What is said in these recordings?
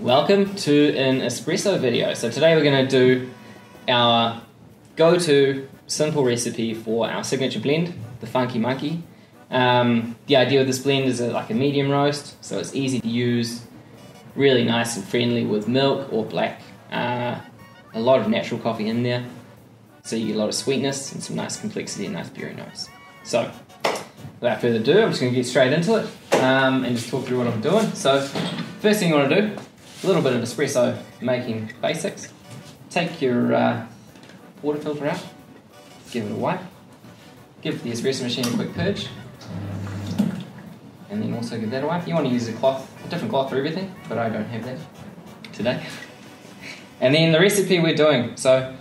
Welcome to an espresso video. So today we're going to do our go-to simple recipe for our signature blend, the Funky Monkey. Um, the idea with this blend is a, like a medium roast, so it's easy to use, really nice and friendly with milk or black. Uh, a lot of natural coffee in there, so you get a lot of sweetness and some nice complexity and nice berry notes. So, without further ado, I'm just going to get straight into it um, and just talk through what I'm doing. So, first thing you want to do a little bit of espresso making basics. Take your uh, water filter out, give it a wipe, give the espresso machine a quick purge, and then also give that a wipe. You want to use a cloth, a different cloth for everything, but I don't have that today. And then the recipe we're doing, so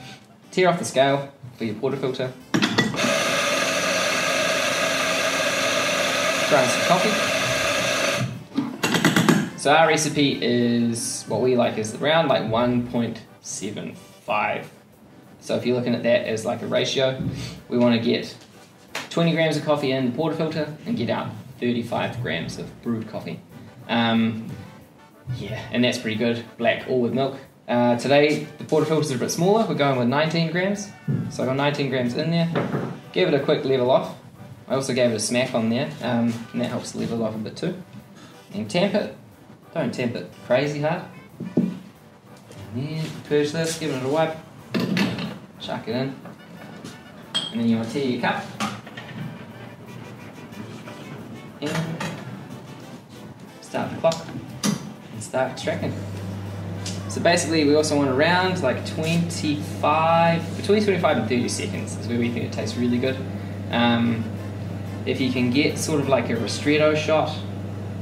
tare off the scale for your portafilter, grind some coffee. So our recipe is what we like is around like 1.75. So if you're looking at that as like a ratio, we want to get 20 grams of coffee in the portafilter and get out 35 grams of brewed coffee. Um, yeah, and that's pretty good. Black all with milk. Uh, today the portafilters are a bit smaller. We're going with 19 grams. So I got 19 grams in there. Give it a quick level off. I also gave it a smack on there, um, and that helps level off a bit too. And tamp it don't tamp it crazy hard. And then purge this, give it a wipe, chuck it in, and then you want to tare your cup. And start the clock and start extracting. So basically we also want around like 25, between 25 and 30 seconds is where we think it tastes really good. Um, if you can get sort of like a ristretto shot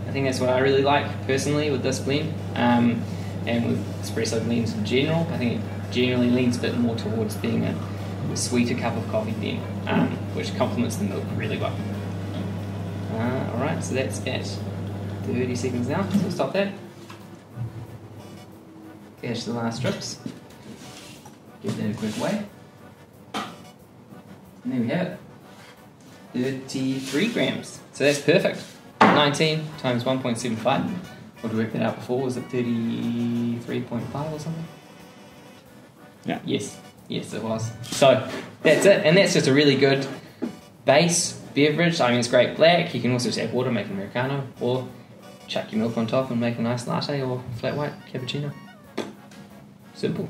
I think that's what I really like personally with this blend. Um, and with espresso blends in general, I think it generally leans a bit more towards being a, sweeter cup of coffee then, um, which complements the milk really well. Uh, Alright, so that's at 30 seconds now, so stop that. Catch the last strips. Give that a quick weigh. And there we have it. 33 grams. So that's perfect. 19 times 1.75. What did we work that out before? Was it 33.5 or something? Yeah. Yes. Yes, it was. So that's it. And that's just a really good base beverage. I mean, it's great black. You can also just add water, make an Americano, or chuck your milk on top and make a nice latte or flat white cappuccino. Simple.